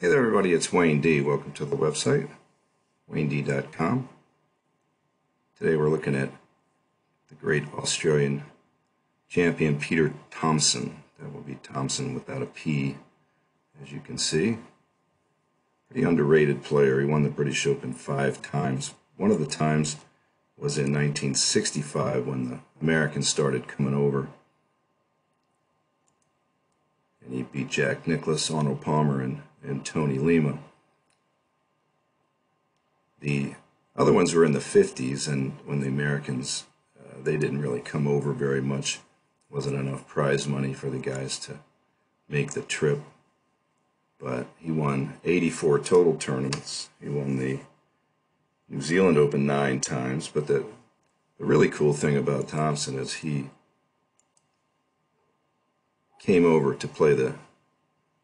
Hey there, everybody. It's Wayne D. Welcome to the website, wayned.com. Today we're looking at the great Australian champion Peter Thomson. That will be Thomson without a P, as you can see. Pretty underrated player. He won the British Open five times. One of the times was in 1965 when the Americans started coming over. And he beat Jack Nicklaus, Arnold Palmer, and and Tony Lema. The other ones were in the 50s, and when the Americans, uh, they didn't really come over very much. Wasn't enough prize money for the guys to make the trip. But he won 84 total tournaments. He won the New Zealand Open nine times. But the, the really cool thing about Thomson is he came over to play the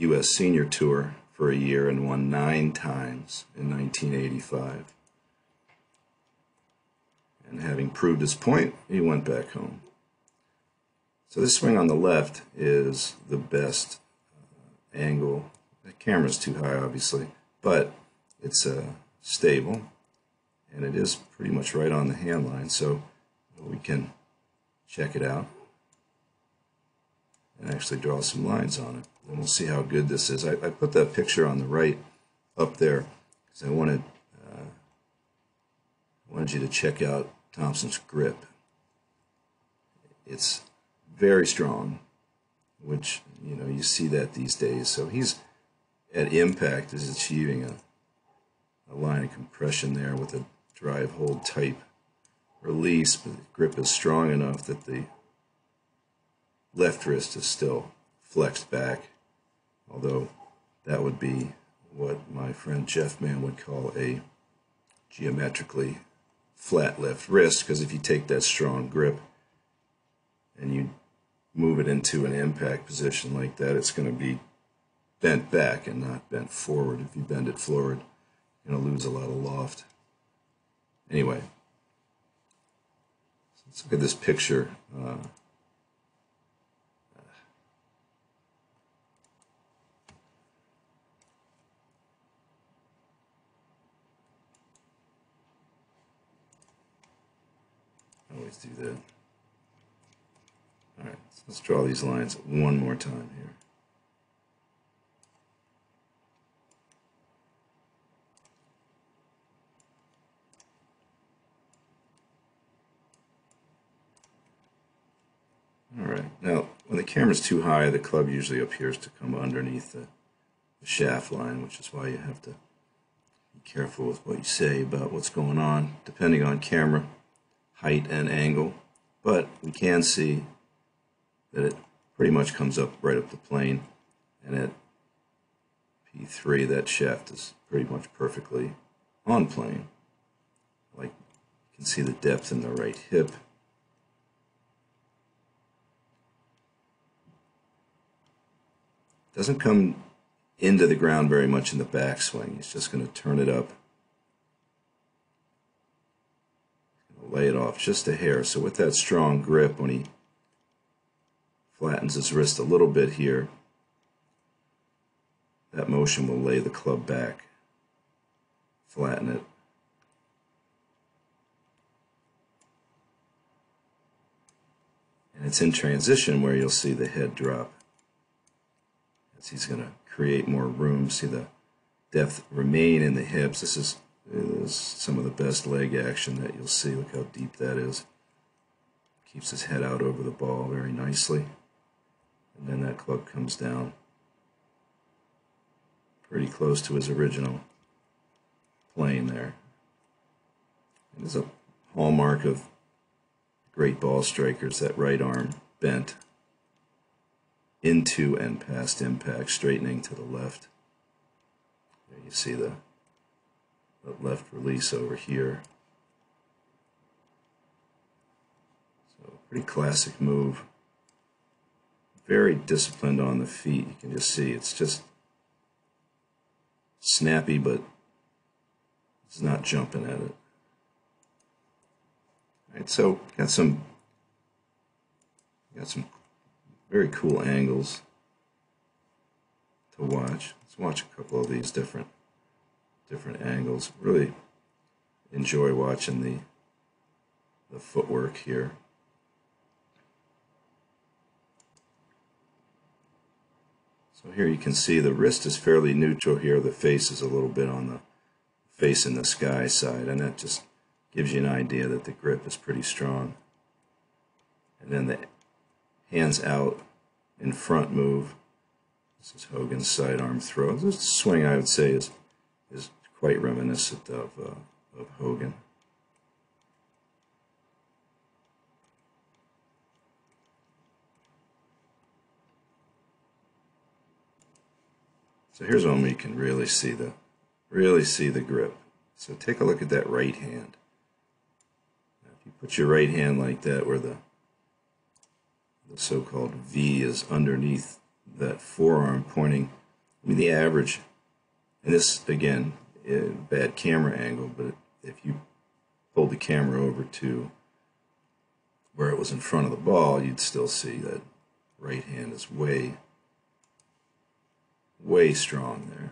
U.S. Senior Tour for a year and won nine times in 1985. And having proved his point, he went back home. So this swing on the left is the best uh, angle. The camera's too high, obviously, but it's uh, stable, and it is pretty much right on the hand line, so we can check it out and actually draw some lines on it. And we'll see how good this is. I, I put that picture on the right up there because I wanted, uh, wanted you to check out Thomson's grip. It's very strong, which, you know, you see that these days. So he's at impact is achieving a, a line of compression there with a drive hold type release, but the grip is strong enough that the left wrist is still flexed back, although that would be what my friend Jeff Mann would call a geometrically flat left wrist, because if you take that strong grip and you move it into an impact position like that, it's going to be bent back and not bent forward. If you bend it forward, you're going to lose a lot of loft. Anyway, let's look at this picture. Uh, always do that. All right, so let's draw these lines one more time here. All right, now when the camera's too high, the club usually appears to come underneath the, the shaft line, which is why you have to be careful with what you say about what's going on, depending on camera height and angle, but we can see that it pretty much comes up right up the plane, and at P3 that shaft is pretty much perfectly on plane. Like you can see the depth in the right hip. Doesn't come into the ground very much in the backswing. He's just going to turn it up lay it off just a hair. So with that strong grip, when he flattens his wrist a little bit here, that motion will lay the club back, flatten it. And it's in transition where you'll see the head drop. As he's going to create more room, see the depth remain in the hips. This is is some of the best leg action that you'll see. Look how deep that is. Keeps his head out over the ball very nicely. And then that club comes down pretty close to his original plane there. It is a hallmark of great ball strikers, that right arm bent into and past impact, straightening to the left. There you see the left release over here. So pretty classic move. Very disciplined on the feet. You can just see it's just snappy, but it's not jumping at it. All right, so got some got some very cool angles to watch. let's watch a couple of these different different angles. Really enjoy watching the the footwork here. So here you can see the wrist is fairly neutral here. The face is a little bit on the face in the sky side, and that just gives you an idea that the grip is pretty strong. And then the hands out in front move. This is Hogan's sidearm throw. This swing, I would say, is is quite reminiscent of uh, of Hogan. So here's one where you can really see the really see the grip. So take a look at that right hand. Now if you put your right hand like that where the the so-called V is underneath that forearm pointing, I mean the average, and this again, bad camera angle, but if you pulled the camera over to where it was in front of the ball, you'd still see that right hand is way way strong there.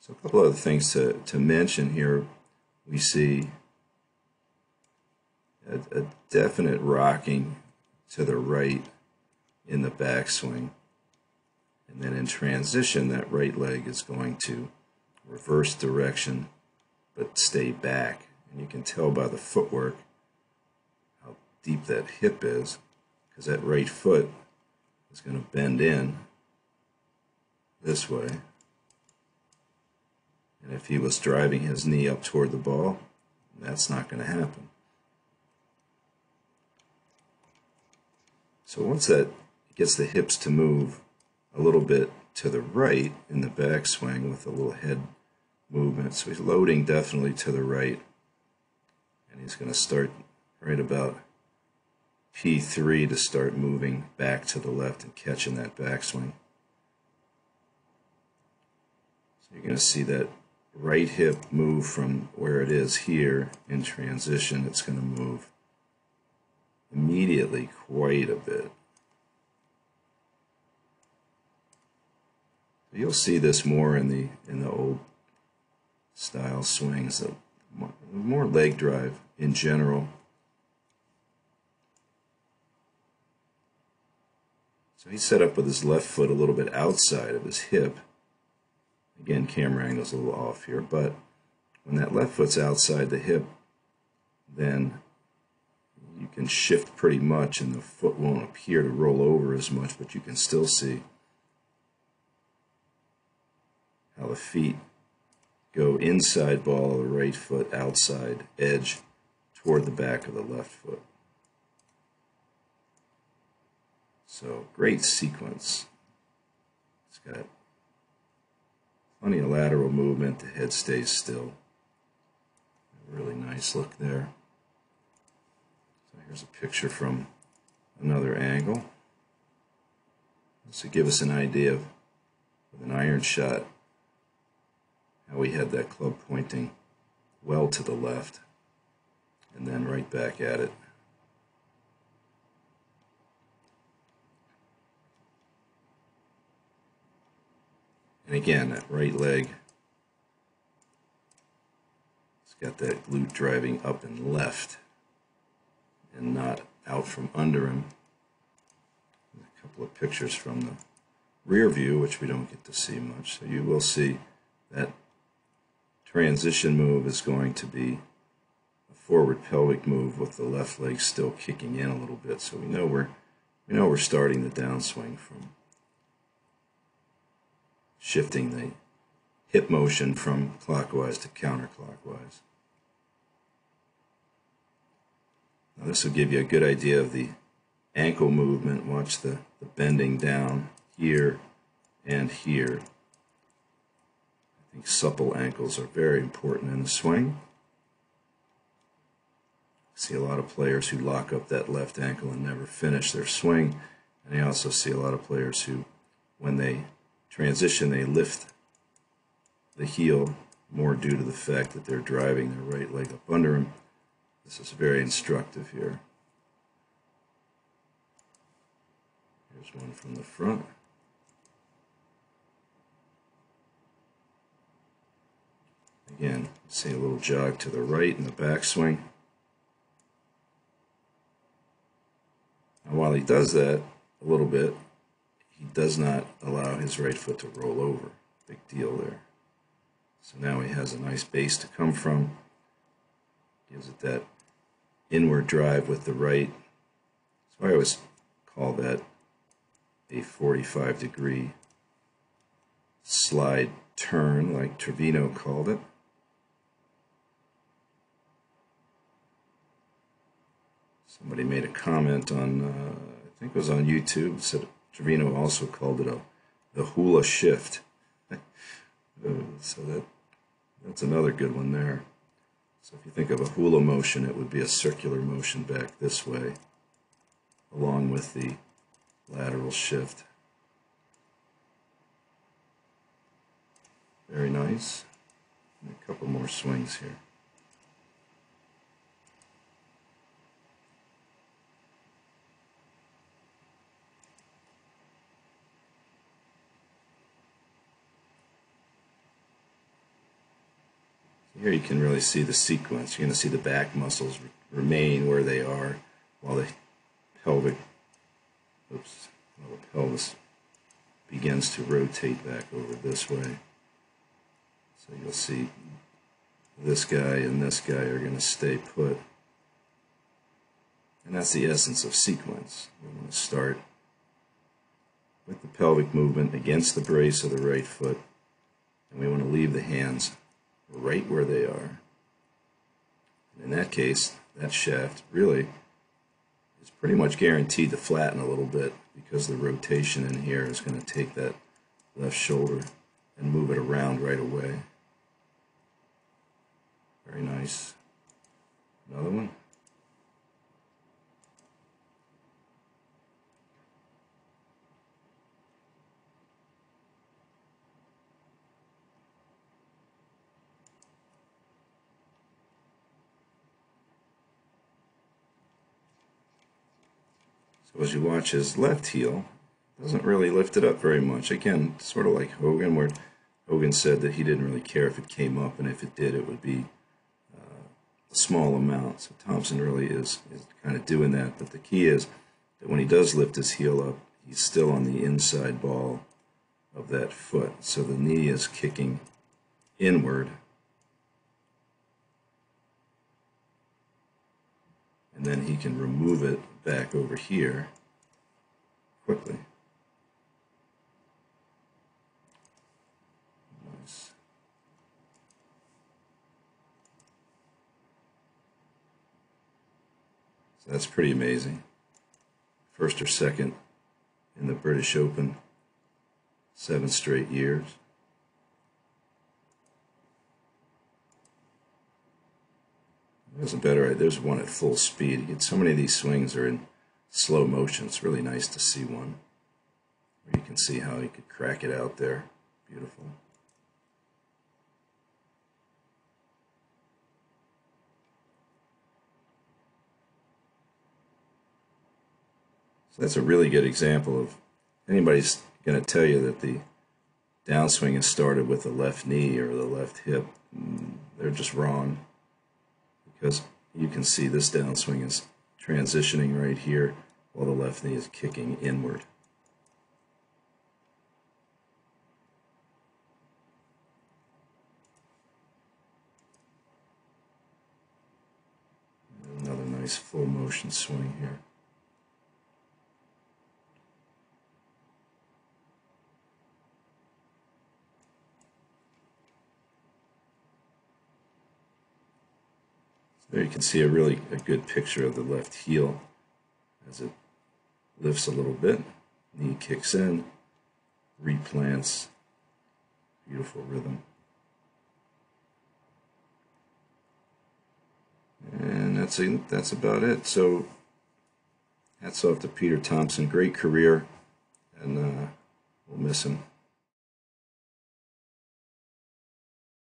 So a couple other things to, to mention here. We see a, a definite rocking to the right in the backswing. And then in transition, that right leg is going to reverse direction but stay back. And you can tell by the footwork how deep that hip is because that right foot is going to bend in this way. And if he was driving his knee up toward the ball, that's not going to happen. So once that gets the hips to move a little bit to the right in the backswing with a little head movement, so he's loading definitely to the right, and he's going to start right about P3 to start moving back to the left and catching that backswing. So you're going to see that right hip move from where it is here in transition. It's going to move immediately quite a bit. You'll see this more in the in the old style swings, the more leg drive in general. So he's set up with his left foot a little bit outside of his hip. Again, camera angle's a little off here, but when that left foot's outside the hip, then you can shift pretty much and the foot won't appear to roll over as much, but you can still see how the feet go inside ball of the right foot, outside edge toward the back of the left foot. So great sequence. It's got plenty of lateral movement. The head stays still. Really nice look there. So here's a picture from another angle. This will give us an idea of with an iron shot how we had that club pointing well to the left and then right back at it. And again, that right leg, it's got that glute driving up and left and not out from under him. A couple of pictures from the rear view, which we don't get to see much. So you will see that transition move is going to be a forward pelvic move with the left leg still kicking in a little bit. So we know we're we know we're starting the downswing from shifting the hip motion from clockwise to counterclockwise. Now this will give you a good idea of the ankle movement. Watch the, the bending down here and here. Supple ankles are very important in the swing. See a lot of players who lock up that left ankle and never finish their swing. And I also see a lot of players who, when they transition, they lift the heel more due to the fact that they're driving their right leg up under them. This is very instructive here. Here's one from the front. Again, see a little jog to the right in the backswing. And while he does that a little bit, he does not allow his right foot to roll over. Big deal there. So now he has a nice base to come from. Gives it that inward drive with the right. So I always call that a 45 degree slide turn, like Trevino called it. Somebody made a comment on, uh, I think it was on YouTube, said Trevino also called it a the hula shift. Uh, so that that's another good one there. So if you think of a hula motion, it would be a circular motion back this way, along with the lateral shift. Very nice. And a couple more swings here. Here you can really see the sequence. You're going to see the back muscles remain where they are while the pelvic, oops, the pelvis begins to rotate back over this way. So you'll see this guy and this guy are going to stay put. And that's the essence of sequence. We want to start with the pelvic movement against the brace of the right foot, and we want to leave the hands right where they are. In that case, that shaft really is pretty much guaranteed to flatten a little bit because the rotation in here is going to take that left shoulder and move it around right away. Very nice. Another one. So as you watch his left heel, doesn't really lift it up very much. Again, sort of like Hogan, where Hogan said that he didn't really care if it came up, and if it did, it would be uh, a small amount. So Thomson really is, is kind of doing that. But the key is that when he does lift his heel up, he's still on the inside ball of that foot. So the knee is kicking inward. And then he can remove it back over here quickly. So that's pretty amazing. First or second in the British Open, seven straight years. There's a better, there's one at full speed. get so many of these swings are in slow motion. It's really nice to see one where you can see how he could crack it out there. Beautiful. So that's a really good example of anybody's going to tell you that the downswing has started with the left knee or the left hip. Mm, they're just wrong because you can see this downswing is transitioning right here while the left knee is kicking inward. Another nice full motion swing here. There you can see a really a good picture of the left heel as it lifts a little bit. Knee kicks in, replants, beautiful rhythm. And that's a, that's about it. So hats off to Peter Thomson. Great career, and uh, we'll miss him.